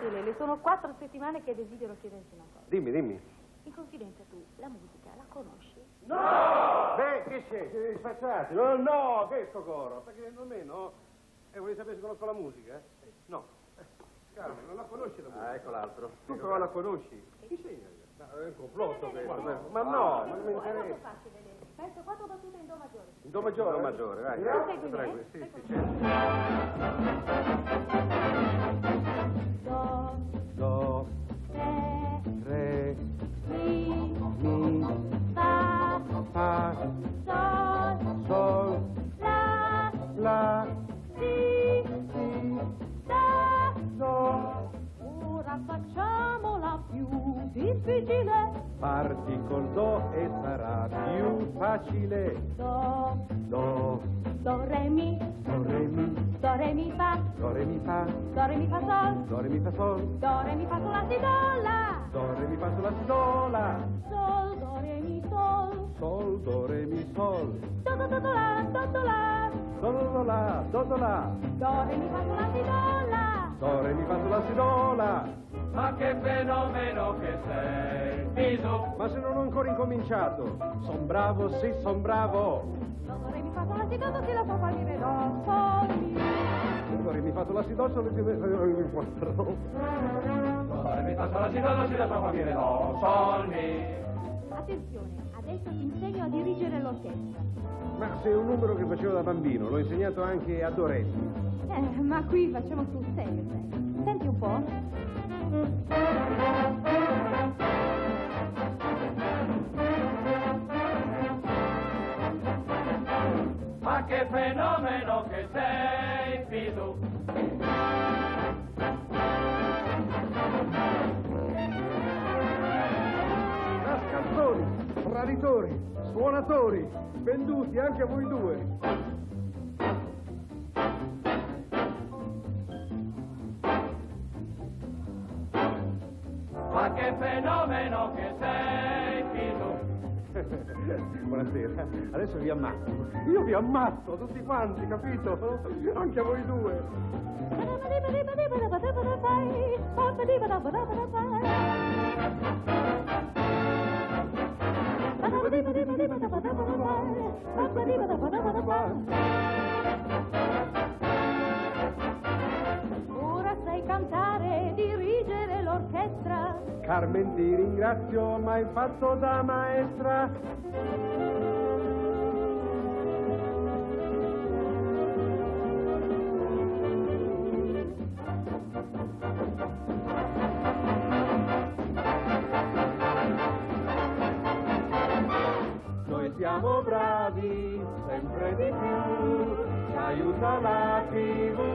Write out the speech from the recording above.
Lele, sono quattro settimane che desidero chiederti una cosa. Dimmi, dimmi. In confidenza tu la musica la conosci? No! Beh, che c'è? Siete spacciati? No, no, che è sto coro? Perché non è, no? E vuoi sapere se conosco la musica? eh? No. Eh, Carmen, non la conosci la musica? Ah, ecco l'altro. Tu però la conosci? Chi sei? No, è un complotto questo. Ma no, non mi È molto interessa. Penso quattro battute in do maggiore. In do maggiore? Do maggiore, vai. Tu segui me? Prego, sì, Ecco. sì, certo. Ora facciamola più difficile. Parti col do e sarà più facile. Do, Do, do, re, mi, do, re, mi, do, re, mi, fa, do, re, mi, fa, do, re, mi, fa, sol, do, re, mi, fa, sol, do, re, mi, fa, sol, la, si, do, la. do, re, mi, fa, sol, la, si, do, la, Sol, do, re, mi, sol, sol, do, re, mi, sol, do, do, do, do, la, do, do, la. do, do, do, la, do, do, la, Do, re, mi, fa, sol, la, si, do, la. La. Ma che fenomeno che sei, Piso! Ma se non ho ancora incominciato, son bravo, sì, son bravo. Do, re, mi, fa, sol, la, si, la, fa, fa, mi, re, do, sol, mi. Do, re, mi, fa, sol, la, si, do, sol, mi, mi, quattro. Ora mi fa sola si do, do, si la fa mi re do, sol, mi. Attenzione, adesso ti insegno a dirigere l'orchestra. Ma se è un numero che facevo da bambino, l'ho insegnato anche a Doretti. Eh, ma qui facciamo sul serio, sai. Senti un po'. Ma che fenomeno che sei, traditori, suonatori, venduti anche a voi due. Ma che fenomeno che sei, Piso! Buonasera, adesso vi ammazzo. Io vi ammazzo tutti quanti, capito? Anche a voi due. Ora sai cantare e dirigere l'orchestra. Carmen ti ringrazio, ma hai fatto da maestra. siamo bravi, sempre di più, ci aiuta la TV.